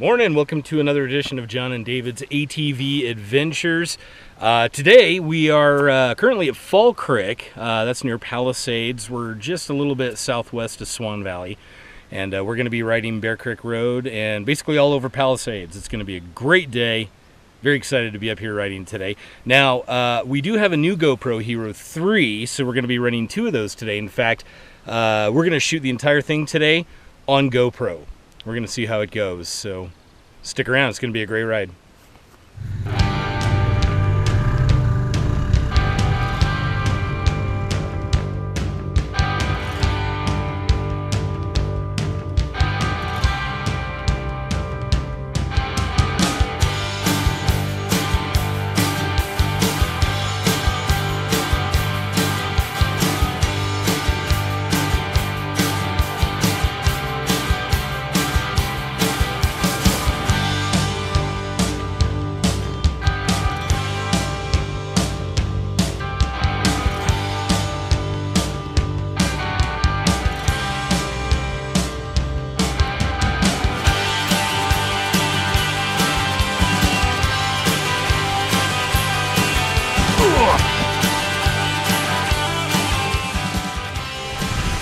Morning, welcome to another edition of John and David's ATV Adventures. Uh, today we are uh, currently at Fall Creek, uh, that's near Palisades. We're just a little bit southwest of Swan Valley, and uh, we're going to be riding Bear Creek Road and basically all over Palisades. It's going to be a great day. Very excited to be up here riding today. Now, uh, we do have a new GoPro Hero 3, so we're going to be running two of those today. In fact, uh, we're going to shoot the entire thing today on GoPro we're going to see how it goes. So stick around, it's going to be a great ride.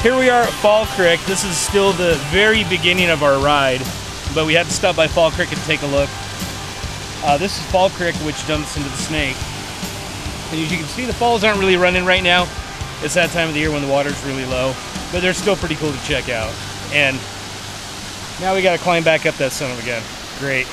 Here we are at Fall Creek. This is still the very beginning of our ride, but we had to stop by Fall Creek and take a look. Uh, this is Fall Creek, which dumps into the Snake. And as you can see, the falls aren't really running right now. It's that time of the year when the water's really low, but they're still pretty cool to check out. And now we gotta climb back up that son of a gun. Great.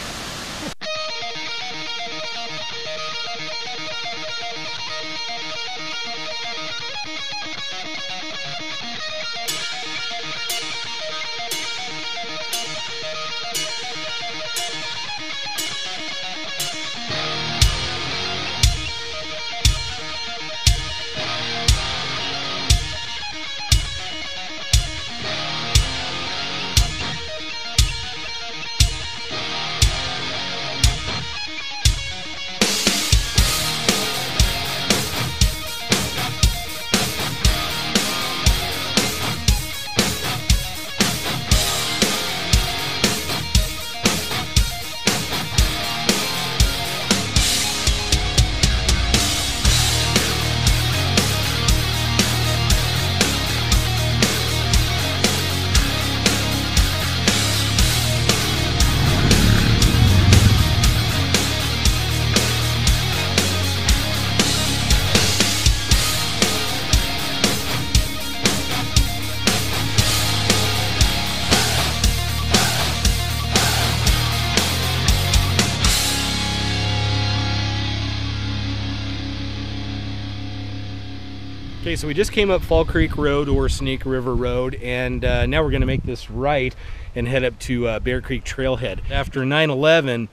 Okay, so we just came up Fall Creek Road or Snake River Road, and uh, now we're going to make this right and head up to uh, Bear Creek Trailhead. After 9 11,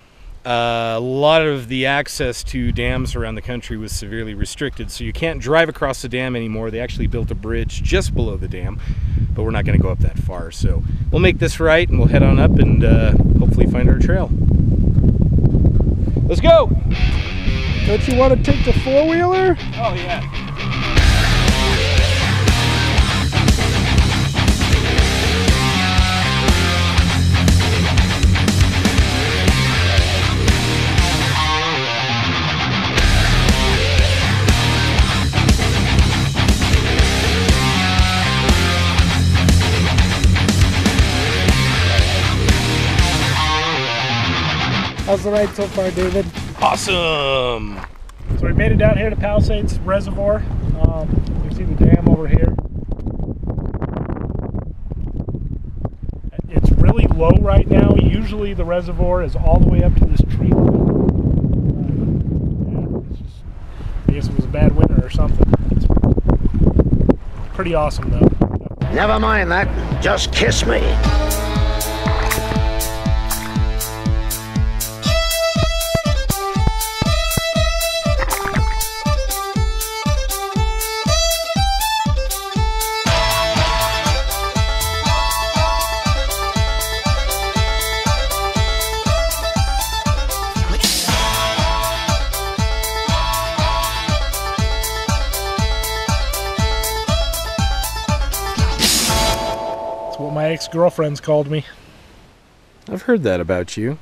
uh, a lot of the access to dams around the country was severely restricted, so you can't drive across the dam anymore. They actually built a bridge just below the dam, but we're not going to go up that far. So we'll make this right and we'll head on up and uh, hopefully find our trail. Let's go! Don't you want to take the four wheeler? Oh, yeah. How's the ride so far, David? Awesome! So we made it down here to Palisades Reservoir. Um, you see the dam over here. It's really low right now. Usually the reservoir is all the way up to this tree level. Uh, yeah, just, I guess it was a bad winter or something. It's pretty awesome though. Never mind that. Just kiss me. Ex-girlfriends called me. I've heard that about you.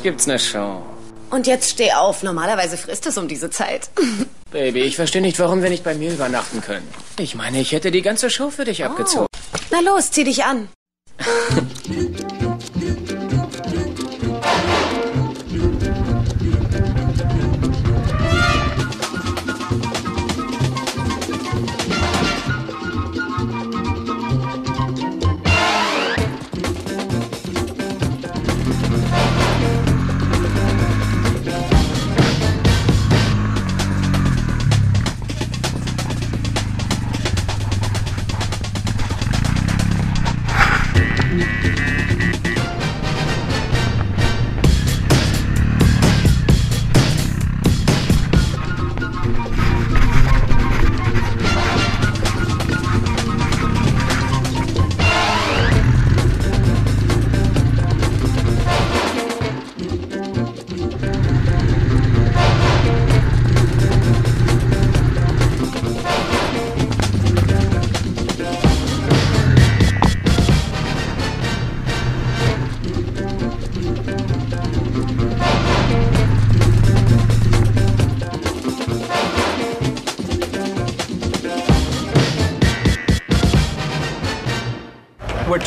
Logisch gibt's eine Show. Und jetzt steh auf. Normalerweise frisst es um diese Zeit. Baby, ich verstehe nicht, warum wir nicht bei mir übernachten können. Ich meine, ich hätte die ganze Show für dich abgezogen. Na los, zieh dich an.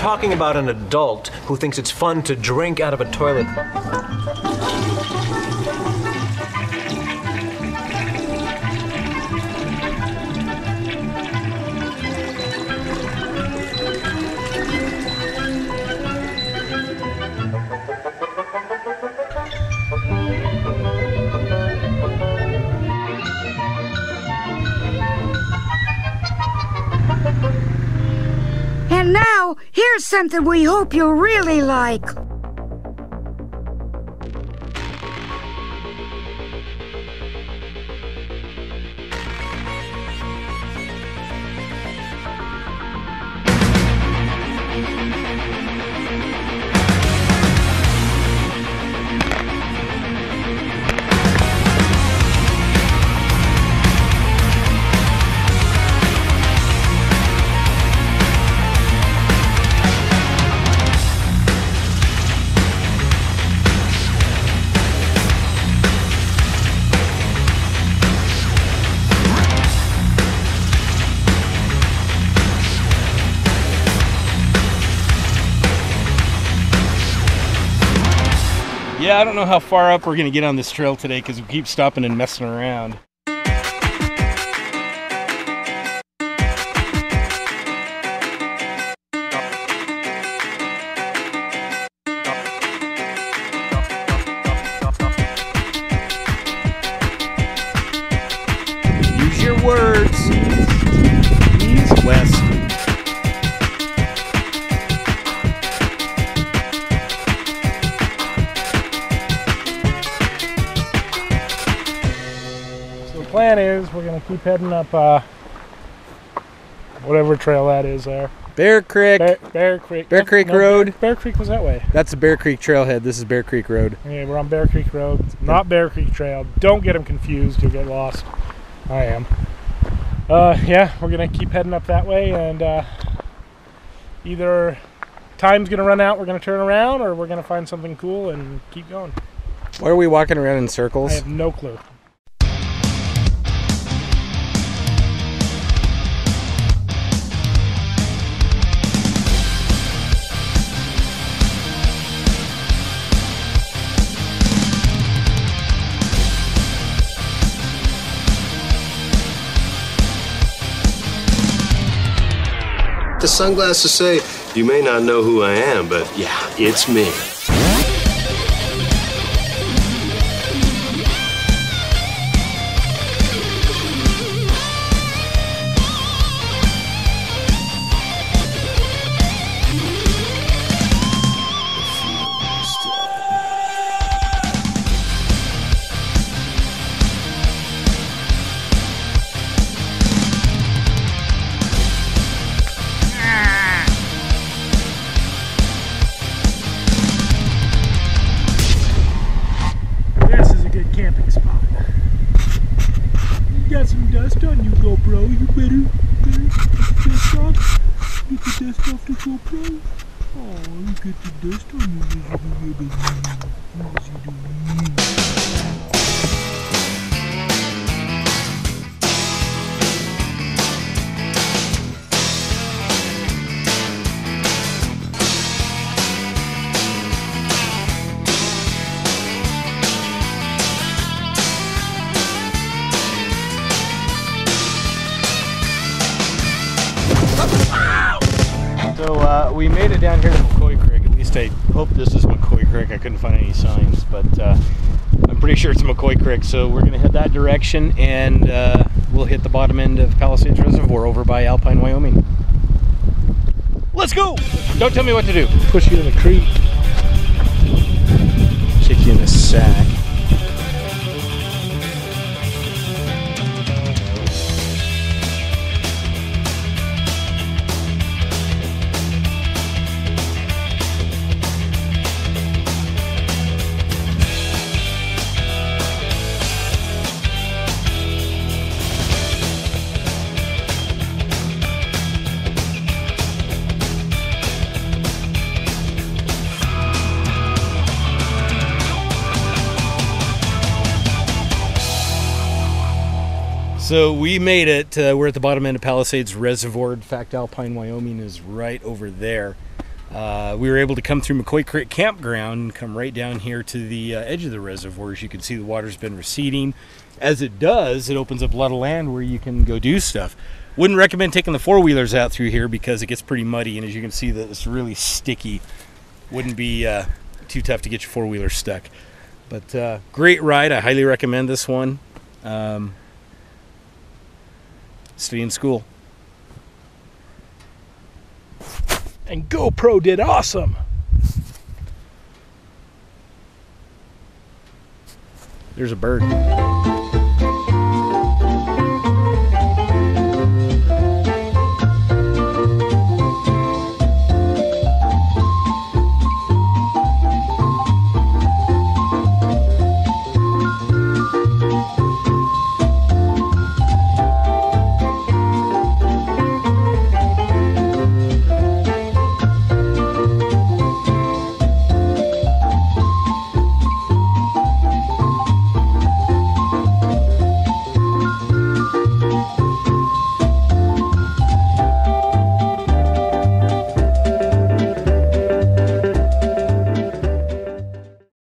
talking about an adult who thinks it's fun to drink out of a toilet. Something we hope you'll really like. Yeah, I don't know how far up we're going to get on this trail today because we keep stopping and messing around. Use your words. East, west. Gonna keep heading up uh, whatever trail that is there. Bear Creek. Bear, Bear Creek. Bear Creek no, Road. Bear, Bear Creek was that way. That's the Bear Creek Trailhead. This is Bear Creek Road. Yeah, we're on Bear Creek Road, not Bear Creek Trail. Don't get them confused; you'll get lost. I am. Uh, yeah, we're gonna keep heading up that way, and uh, either time's gonna run out, we're gonna turn around, or we're gonna find something cool and keep going. Why are we walking around in circles? I have no clue. The sunglasses say, You may not know who I am, but yeah, it's me. So uh, we made it down here to McCoy Creek. I hope this is McCoy Creek. I couldn't find any signs, but uh, I'm pretty sure it's McCoy Creek. So we're gonna head that direction, and uh, we'll hit the bottom end of Palisades Reservoir over by Alpine, Wyoming. Let's go! Don't tell me what to do. Push you in the creek. Kick you in the sack. So we made it. Uh, we're at the bottom end of Palisades Reservoir. In fact, Alpine, Wyoming is right over there. Uh, we were able to come through McCoy Creek Campground and come right down here to the uh, edge of the reservoir. As you can see, the water's been receding. As it does, it opens up a lot of land where you can go do stuff. Wouldn't recommend taking the four wheelers out through here because it gets pretty muddy, and as you can see, that it's really sticky. Wouldn't be uh, too tough to get your four wheeler stuck. But uh, great ride. I highly recommend this one. Um, stay in school. And GoPro did awesome. There's a bird.